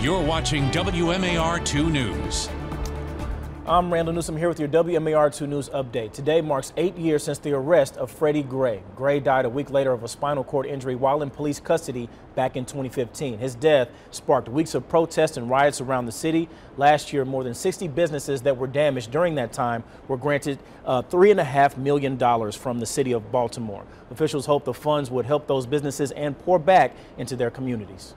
You're watching WMAR 2 News. I'm Randall Newsom here with your WMAR 2 News update. Today marks eight years since the arrest of Freddie Gray. Gray died a week later of a spinal cord injury while in police custody back in 2015. His death sparked weeks of protests and riots around the city. Last year, more than 60 businesses that were damaged during that time were granted uh, $3.5 million from the city of Baltimore. Officials hope the funds would help those businesses and pour back into their communities.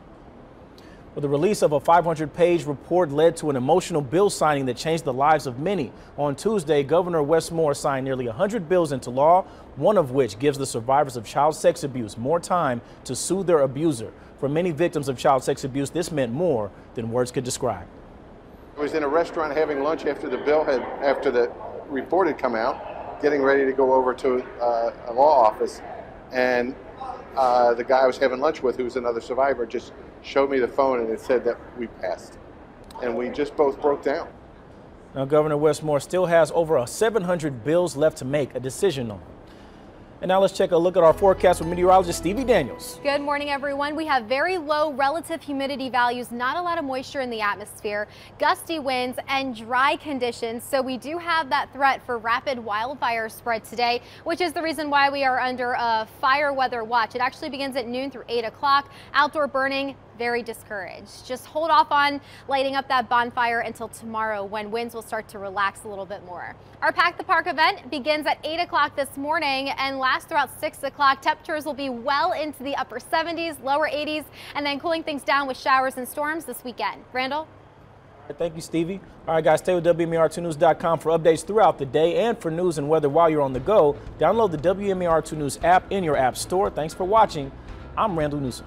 Well, the release of a 500-page report led to an emotional bill signing that changed the lives of many. On Tuesday, Governor Wes Moore signed nearly 100 bills into law, one of which gives the survivors of child sex abuse more time to sue their abuser. For many victims of child sex abuse, this meant more than words could describe. I was in a restaurant having lunch after the bill had, after the report had come out, getting ready to go over to uh, a law office, and uh, the guy I was having lunch with, who was another survivor, just showed me the phone and it said that we passed. And we just both broke down. Now, Governor Wes Moore still has over 700 bills left to make a decision on. And now let's take a look at our forecast with meteorologist Stevie Daniels. Good morning, everyone. We have very low relative humidity values, not a lot of moisture in the atmosphere, gusty winds, and dry conditions. So we do have that threat for rapid wildfire spread today, which is the reason why we are under a fire weather watch. It actually begins at noon through 8 o'clock. Outdoor burning very discouraged. Just hold off on lighting up that bonfire until tomorrow when winds will start to relax a little bit more. Our Pack the Park event begins at 8 o'clock this morning and lasts throughout 6 o'clock. Temperatures will be well into the upper 70s, lower 80s, and then cooling things down with showers and storms this weekend. Randall? Thank you, Stevie. All right, guys, stay with WMAR2News.com for updates throughout the day and for news and weather while you're on the go. Download the WMAR2 News app in your app store. Thanks for watching. I'm Randall Newsom.